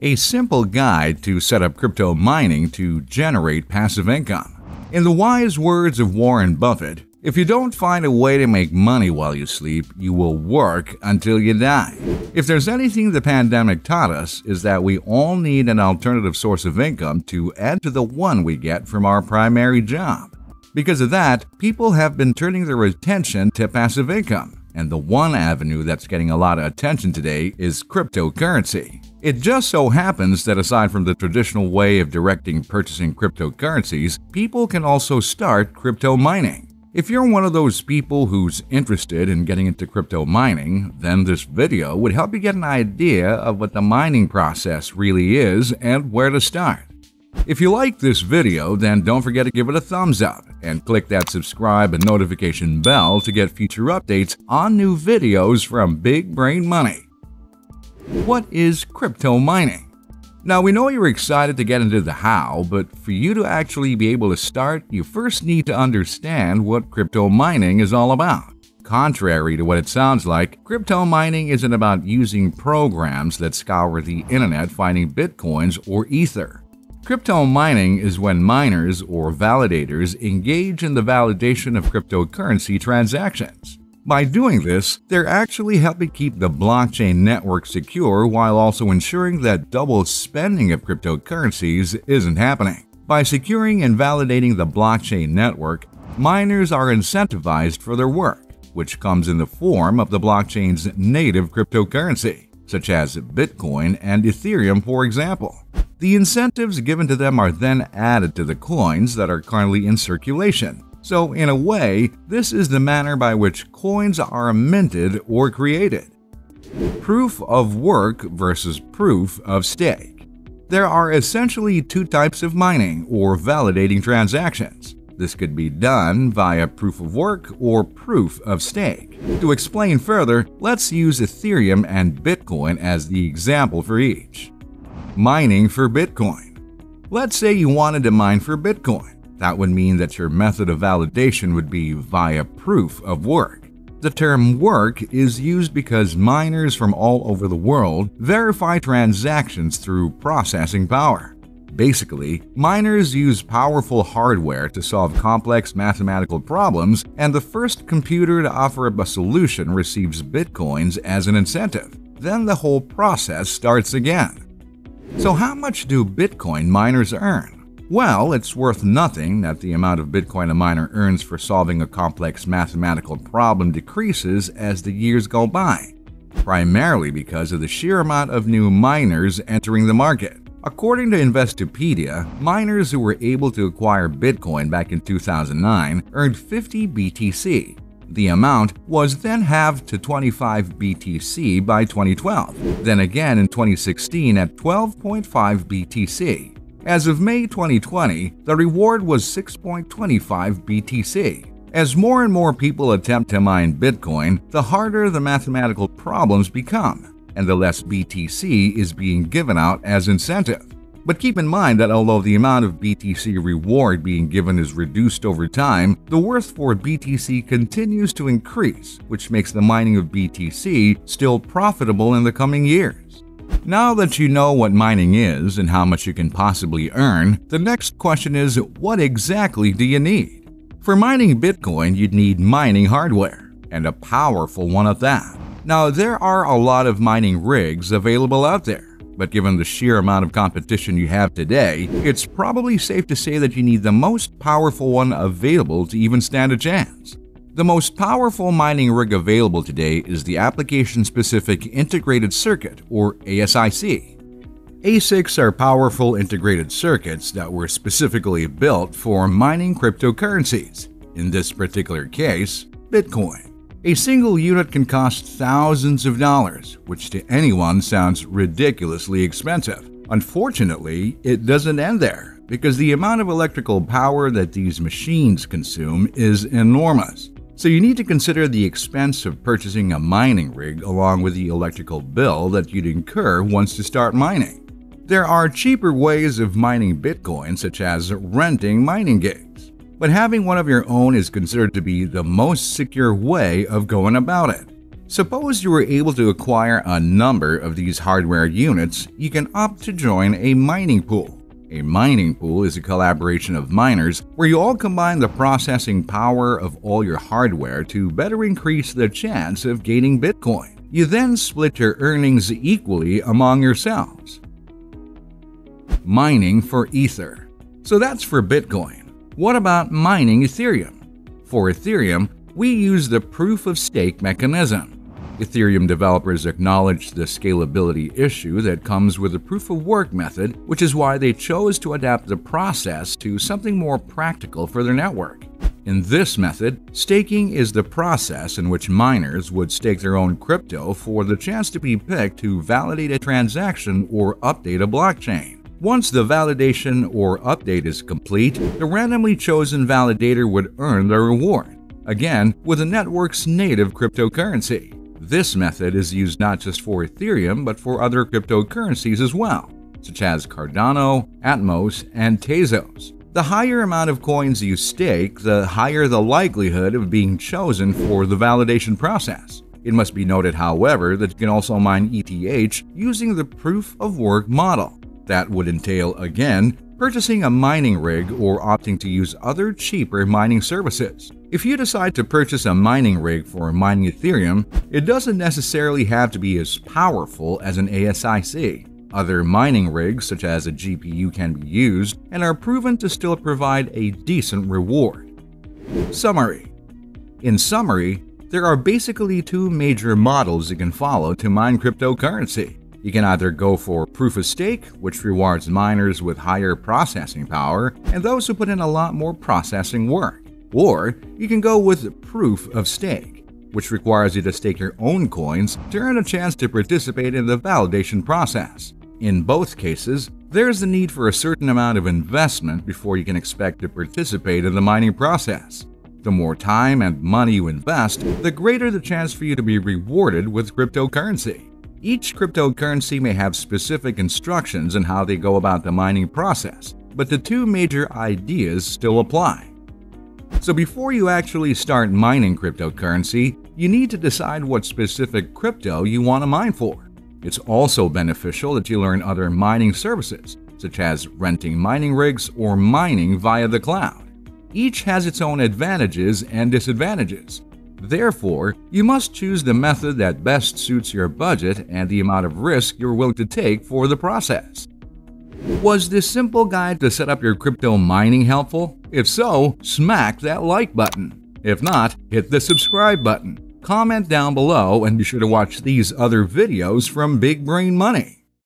a simple guide to set up crypto mining to generate passive income. In the wise words of Warren Buffett, if you don't find a way to make money while you sleep, you will work until you die. If there's anything the pandemic taught us, is that we all need an alternative source of income to add to the one we get from our primary job. Because of that, people have been turning their attention to passive income. And the one avenue that's getting a lot of attention today is cryptocurrency. It just so happens that aside from the traditional way of directing purchasing cryptocurrencies, people can also start crypto mining. If you're one of those people who's interested in getting into crypto mining, then this video would help you get an idea of what the mining process really is and where to start. If you like this video, then don't forget to give it a thumbs up and click that subscribe and notification bell to get future updates on new videos from Big Brain Money. What is crypto mining? Now, we know you're excited to get into the how, but for you to actually be able to start, you first need to understand what crypto mining is all about. Contrary to what it sounds like, crypto mining isn't about using programs that scour the internet finding bitcoins or ether. Crypto mining is when miners or validators engage in the validation of cryptocurrency transactions. By doing this, they're actually helping keep the blockchain network secure while also ensuring that double spending of cryptocurrencies isn't happening. By securing and validating the blockchain network, miners are incentivized for their work, which comes in the form of the blockchain's native cryptocurrency, such as Bitcoin and Ethereum, for example. The incentives given to them are then added to the coins that are currently in circulation, so, in a way, this is the manner by which coins are minted or created. Proof of work versus proof of stake. There are essentially two types of mining or validating transactions. This could be done via proof of work or proof of stake. To explain further, let's use Ethereum and Bitcoin as the example for each. Mining for Bitcoin. Let's say you wanted to mine for Bitcoin. That would mean that your method of validation would be via proof of work. The term work is used because miners from all over the world verify transactions through processing power. Basically, miners use powerful hardware to solve complex mathematical problems, and the first computer to offer up a solution receives bitcoins as an incentive. Then the whole process starts again. So, how much do Bitcoin miners earn? Well, it's worth nothing that the amount of Bitcoin a miner earns for solving a complex mathematical problem decreases as the years go by, primarily because of the sheer amount of new miners entering the market. According to Investopedia, miners who were able to acquire Bitcoin back in 2009 earned 50 BTC. The amount was then halved to 25 BTC by 2012, then again in 2016 at 12.5 BTC. As of May 2020, the reward was 6.25 BTC. As more and more people attempt to mine Bitcoin, the harder the mathematical problems become, and the less BTC is being given out as incentive. But keep in mind that although the amount of BTC reward being given is reduced over time, the worth for BTC continues to increase, which makes the mining of BTC still profitable in the coming years. Now that you know what mining is and how much you can possibly earn, the next question is what exactly do you need? For mining Bitcoin, you'd need mining hardware, and a powerful one at that. Now, there are a lot of mining rigs available out there, but given the sheer amount of competition you have today, it's probably safe to say that you need the most powerful one available to even stand a chance. The most powerful mining rig available today is the Application Specific Integrated Circuit, or ASIC. ASICs are powerful integrated circuits that were specifically built for mining cryptocurrencies, in this particular case, Bitcoin. A single unit can cost thousands of dollars, which to anyone sounds ridiculously expensive. Unfortunately, it doesn't end there, because the amount of electrical power that these machines consume is enormous. So you need to consider the expense of purchasing a mining rig along with the electrical bill that you'd incur once you start mining. There are cheaper ways of mining Bitcoin, such as renting mining gigs, but having one of your own is considered to be the most secure way of going about it. Suppose you were able to acquire a number of these hardware units, you can opt to join a mining pool. A mining pool is a collaboration of miners where you all combine the processing power of all your hardware to better increase the chance of gaining Bitcoin. You then split your earnings equally among yourselves. Mining for Ether. So that's for Bitcoin. What about mining Ethereum? For Ethereum, we use the proof of stake mechanism. Ethereum developers acknowledge the scalability issue that comes with the proof of work method, which is why they chose to adapt the process to something more practical for their network. In this method, staking is the process in which miners would stake their own crypto for the chance to be picked to validate a transaction or update a blockchain. Once the validation or update is complete, the randomly chosen validator would earn the reward, again with the network's native cryptocurrency. This method is used not just for Ethereum but for other cryptocurrencies as well, such as Cardano, Atmos, and Tezos. The higher amount of coins you stake, the higher the likelihood of being chosen for the validation process. It must be noted, however, that you can also mine ETH using the proof of work model. That would entail, again, purchasing a mining rig or opting to use other cheaper mining services. If you decide to purchase a mining rig for mining Ethereum, it doesn't necessarily have to be as powerful as an ASIC. Other mining rigs, such as a GPU, can be used and are proven to still provide a decent reward. Summary In summary, there are basically two major models you can follow to mine cryptocurrency. You can either go for proof of stake, which rewards miners with higher processing power and those who put in a lot more processing work. Or you can go with proof of stake, which requires you to stake your own coins to earn a chance to participate in the validation process. In both cases, there is the need for a certain amount of investment before you can expect to participate in the mining process. The more time and money you invest, the greater the chance for you to be rewarded with cryptocurrency. Each cryptocurrency may have specific instructions on how they go about the mining process, but the two major ideas still apply. So before you actually start mining cryptocurrency, you need to decide what specific crypto you want to mine for. It's also beneficial that you learn other mining services, such as renting mining rigs or mining via the cloud. Each has its own advantages and disadvantages. Therefore, you must choose the method that best suits your budget and the amount of risk you're willing to take for the process. Was this simple guide to set up your crypto mining helpful? If so, smack that like button. If not, hit the subscribe button comment down below and be sure to watch these other videos from Big Brain Money.